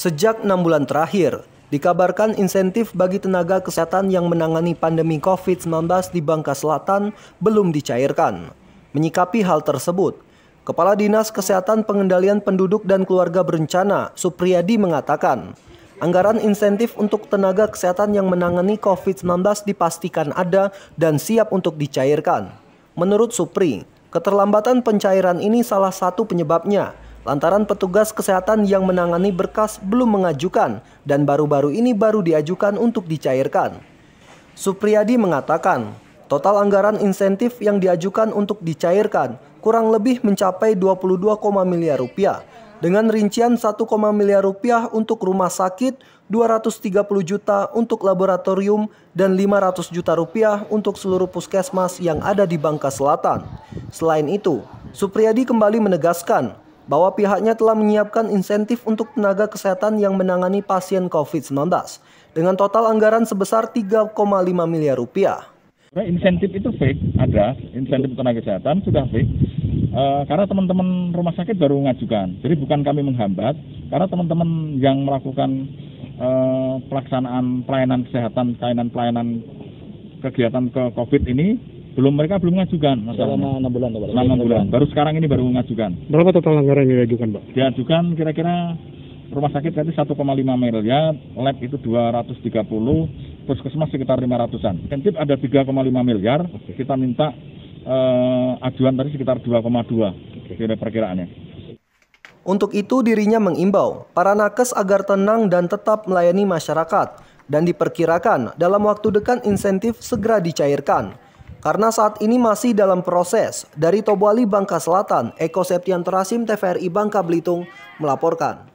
Sejak enam bulan terakhir, dikabarkan insentif bagi tenaga kesehatan yang menangani pandemi COVID-19 di Bangka Selatan belum dicairkan. Menyikapi hal tersebut, Kepala Dinas Kesehatan Pengendalian Penduduk dan Keluarga Berencana, Supriyadi mengatakan, anggaran insentif untuk tenaga kesehatan yang menangani COVID-19 dipastikan ada dan siap untuk dicairkan. Menurut Supri, keterlambatan pencairan ini salah satu penyebabnya lantaran petugas kesehatan yang menangani berkas belum mengajukan dan baru-baru ini baru diajukan untuk dicairkan. Supriyadi mengatakan, total anggaran insentif yang diajukan untuk dicairkan kurang lebih mencapai 22, miliar rupiah dengan rincian 1, miliar rupiah untuk rumah sakit, 230 juta untuk laboratorium, dan 500 juta rupiah untuk seluruh puskesmas yang ada di Bangka Selatan. Selain itu, Supriyadi kembali menegaskan bahwa pihaknya telah menyiapkan insentif untuk tenaga kesehatan yang menangani pasien COVID-19 dengan total anggaran sebesar 3,5 miliar rupiah. Insentif itu fake, ada insentif tenaga kesehatan sudah fake. Uh, karena teman-teman rumah sakit baru mengajukan, jadi bukan kami menghambat, karena teman-teman yang melakukan uh, pelaksanaan pelayanan kesehatan, pelayanan pelayanan kegiatan ke COVID ini belum mereka belum mengajukan selama enam bulan selama enam bulan. baru sekarang ini baru mengajukan berapa total anggaran yang diajukan pak? Diajukan kira-kira rumah sakit tadi 1,5 miliar lab itu 230 puskesmas sekitar 500an insentif ada 3,5 miliar okay. kita minta uh, ajuan tadi sekitar 2,2 okay. kira perkiraannya. Untuk itu dirinya mengimbau para nakes agar tenang dan tetap melayani masyarakat dan diperkirakan dalam waktu dekat insentif segera dicairkan karena saat ini masih dalam proses. Dari Tobuali, Bangka Selatan, Eko Septian Terasim TVRI Bangka Belitung melaporkan.